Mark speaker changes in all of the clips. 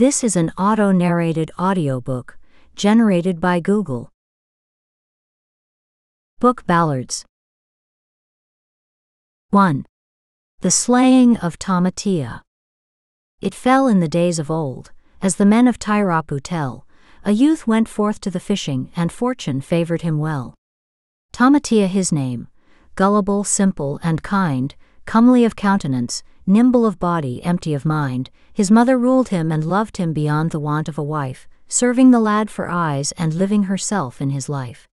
Speaker 1: This is an auto narrated audiobook generated by Google. Book Ballads 1. The Slaying of Tamatea. It fell in the days of old, as the men of Taiarapu tell, a youth went forth to the fishing, and fortune favored him well. Tamatea his name, gullible, simple, and kind, comely of countenance, nimble of body, empty of mind, his mother ruled him and loved him beyond the want of a wife, serving the lad for eyes and living herself in his life.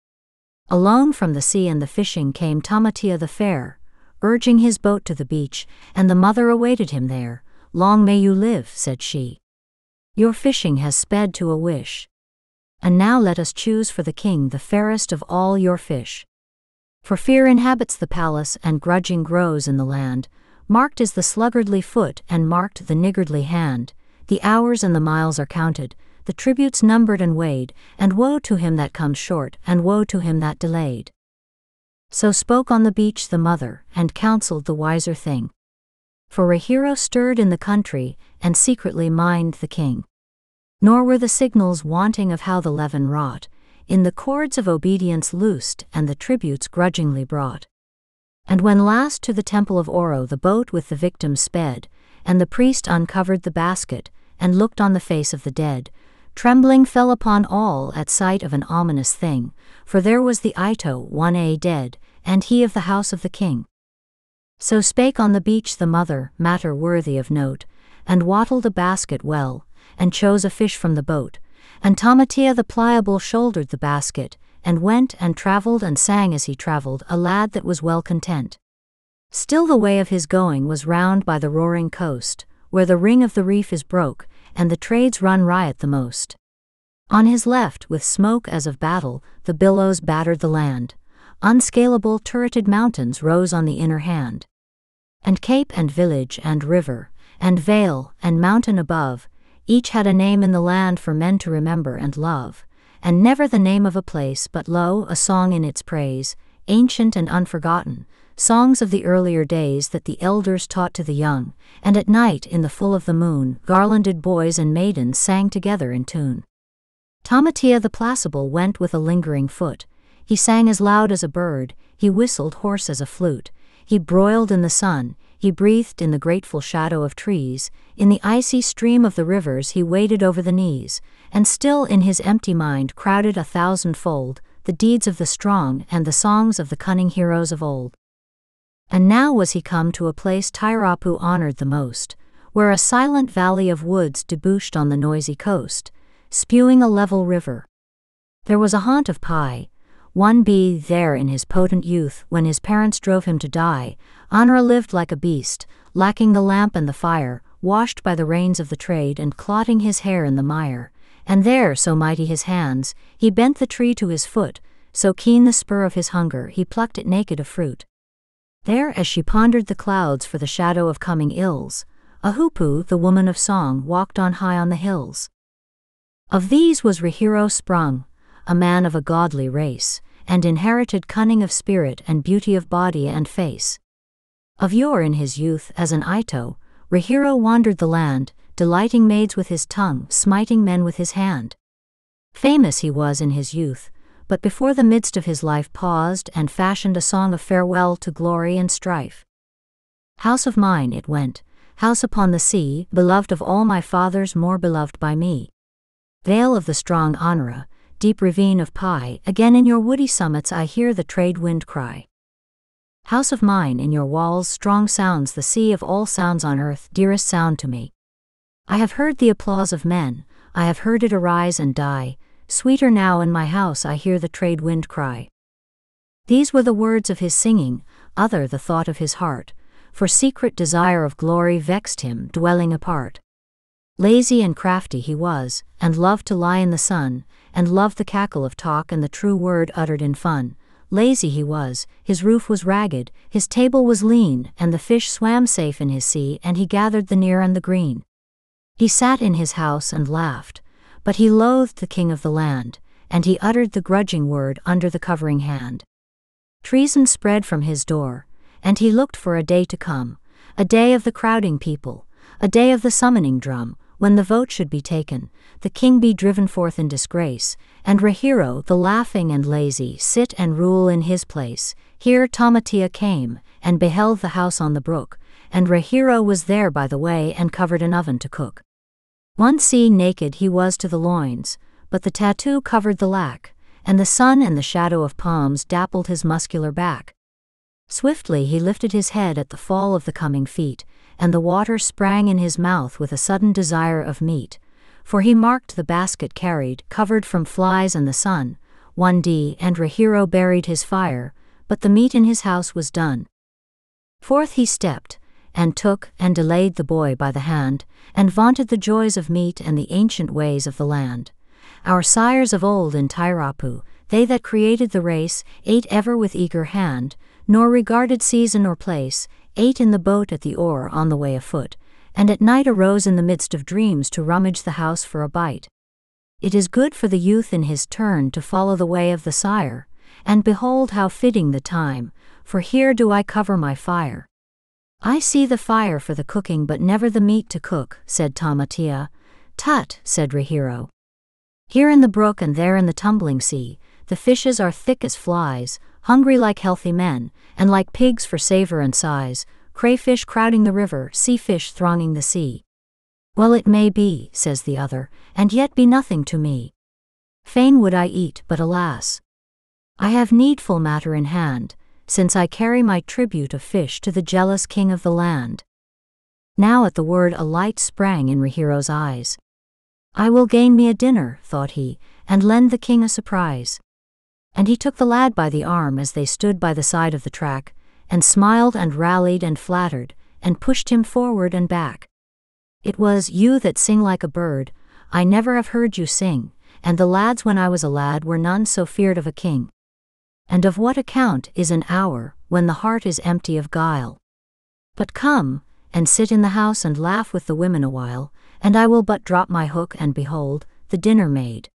Speaker 1: Alone from the sea and the fishing came Tamatea the fair, urging his boat to the beach, and the mother awaited him there. Long may you live, said she. Your fishing has sped to a wish. And now let us choose for the king the fairest of all your fish. For fear inhabits the palace and grudging grows in the land, Marked is the sluggardly foot and marked the niggardly hand. The hours and the miles are counted, the tributes numbered and weighed, and woe to him that comes short, and woe to him that delayed. So spoke on the beach the mother, and counseled the wiser thing. For a hero stirred in the country, and secretly mined the king. Nor were the signals wanting of how the leaven wrought, in the cords of obedience loosed, and the tributes grudgingly brought. And when last to the temple of Oro the boat with the victim sped, and the priest uncovered the basket, and looked on the face of the dead, trembling fell upon all at sight of an ominous thing, for there was the Ito 1a dead, and he of the house of the king. So spake on the beach the mother, matter worthy of note, and wattled a basket well, and chose a fish from the boat, and Tamatea the pliable shouldered the basket, and went and travelled and sang as he travelled, a lad that was well content. Still the way of his going was round by the roaring coast, where the ring of the reef is broke, and the trades run riot the most. On his left, with smoke as of battle, the billows battered the land. Unscalable turreted mountains rose on the inner hand. And cape and village and river, and vale and mountain above, each had a name in the land for men to remember and love and never the name of a place, but lo, a song in its praise, ancient and unforgotten, songs of the earlier days that the elders taught to the young, and at night, in the full of the moon, garlanded boys and maidens sang together in tune. Tamatea the Placable went with a lingering foot. He sang as loud as a bird, he whistled hoarse as a flute, he broiled in the sun, he breathed in the grateful shadow of trees, in the icy stream of the rivers he waded over the knees, and still in his empty mind crowded a thousandfold the deeds of the strong and the songs of the cunning heroes of old. And now was he come to a place Taiarapu honored the most, where a silent valley of woods debouched on the noisy coast, spewing a level river. There was a haunt of Pai, one be there in his potent youth when his parents drove him to die. Honoura lived like a beast, lacking the lamp and the fire, washed by the rains of the trade and clotting his hair in the mire. And there, so mighty his hands, he bent the tree to his foot, so keen the spur of his hunger, he plucked it naked of fruit. There, as she pondered the clouds for the shadow of coming ills, Ahupu, the woman of song, walked on high on the hills. Of these was Rahero sprung, a man of a godly race, and inherited cunning of spirit and beauty of body and face. Of yore in his youth as an Ito, Rahero wandered the land, delighting maids with his tongue, smiting men with his hand. Famous he was in his youth, but before the midst of his life paused and fashioned a song of farewell to glory and strife. House of mine it went, house upon the sea, beloved of all my fathers, more beloved by me. Vale of the strong Honoura, deep ravine of Pai, again in your woody summits I hear the trade wind cry. House of mine, in your walls strong sounds the sea of all sounds on earth, dearest sound to me. I have heard the applause of men, I have heard it arise and die, sweeter now in my house I hear the trade wind cry. These were the words of his singing, other the thought of his heart, for secret desire of glory vexed him, dwelling apart. Lazy and crafty he was, and loved to lie in the sun, and loved the cackle of talk and the true word uttered in fun. Lazy he was, his roof was ragged, his table was lean, and the fish swam safe in his sea, and he gathered the near and the green. He sat in his house and laughed, but he loathed the king of the land, and he uttered the grudging word under the covering hand. Treason spread from his door, and he looked for a day to come, a day of the crowding people, a day of the summoning drum, when the vote should be taken, the king be driven forth in disgrace, and Rahero, the laughing and lazy, sit and rule in his place. Here Tamatea came, and beheld the house on the brook, and Rahero was there by the way and covered an oven to cook. One sea naked he was to the loins, but the tattoo covered the lack, and the sun and the shadow of palms dappled his muscular back. Swiftly he lifted his head at the fall of the coming feet, and the water sprang in his mouth with a sudden desire of meat, for he marked the basket carried, covered from flies and the sun, 1d, and Rahero buried his fire, but the meat in his house was done. Forth he stepped, and took and delayed the boy by the hand, and vaunted the joys of meat and the ancient ways of the land. Our sires of old in Taiarapu, they that created the race, ate ever with eager hand, nor regarded season or place, ate in the boat at the oar on the way afoot, and at night arose in the midst of dreams to rummage the house for a bite. It is good for the youth in his turn to follow the way of the sire, and behold how fitting the time, for here do I cover my fire. I see the fire for the cooking but never the meat to cook, said Tamatea. Tut, said Rahero. Here in the brook and there in the tumbling sea, the fishes are thick as flies, hungry like healthy men, and like pigs for savor and size, crayfish crowding the river, sea fish thronging the sea. Well, it may be, says the other, and yet be nothing to me. Fain would I eat, but alas! I have needful matter in hand, since I carry my tribute of fish to the jealous king of the land. Now at the word a light sprang in Rahero's eyes. I will gain me a dinner, thought he, and lend the king a surprise and he took the lad by the arm as they stood by the side of the track, and smiled and rallied and flattered, and pushed him forward and back. It was, You that sing like a bird, I never have heard you sing, and the lads when I was a lad were none so feared of a king. And of what account is an hour, when the heart is empty of guile? But come, and sit in the house and laugh with the women awhile, and I will but drop my hook and behold, the dinner made.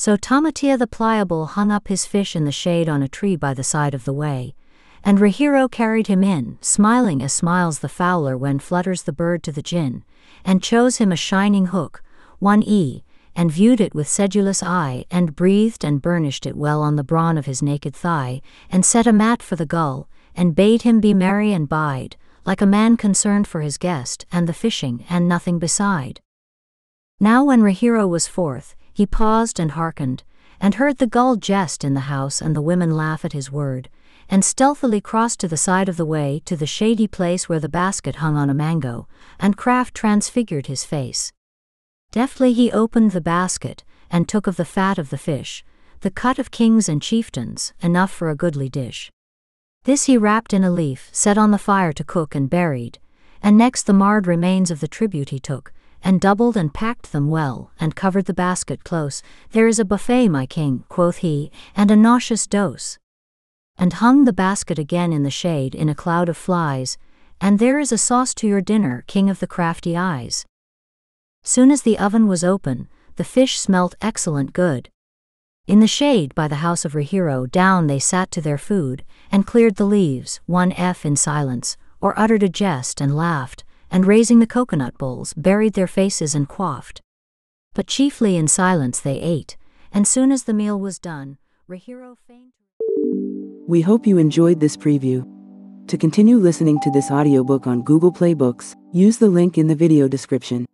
Speaker 1: So Tamatea the Pliable hung up his fish in the shade on a tree by the side of the way, and Rahero carried him in, smiling as smiles the fowler when flutters the bird to the gin, and chose him a shining hook, one e, and viewed it with sedulous eye, and breathed and burnished it well on the brawn of his naked thigh, and set a mat for the gull, and bade him be merry and bide, like a man concerned for his guest, and the fishing, and nothing beside. Now when Rahero was forth, he paused and hearkened, and heard the gull jest in the house and the women laugh at his word, and stealthily crossed to the side of the way to the shady place where the basket hung on a mango, and craft transfigured his face. Deftly he opened the basket, and took of the fat of the fish, the cut of kings and chieftains, enough for a goodly dish. This he wrapped in a leaf, set on the fire to cook and buried, and next the marred remains of the tribute he took, and doubled and packed them well, and covered the basket close. There is a buffet, my king, quoth he, and a nauseous dose. And hung the basket again in the shade in a cloud of flies, and there is a sauce to your dinner, king of the crafty eyes. Soon as the oven was open, the fish smelt excellent good. In the shade by the house of Rahero down they sat to their food, and cleared the leaves, one F in silence, or uttered a jest and laughed, and raising the coconut bowls, buried their faces and quaffed. But chiefly in silence they ate, and soon as the meal was done, Rahero feigned.
Speaker 2: We hope you enjoyed this preview. To continue listening to this audiobook on Google Play Books, use the link in the video description.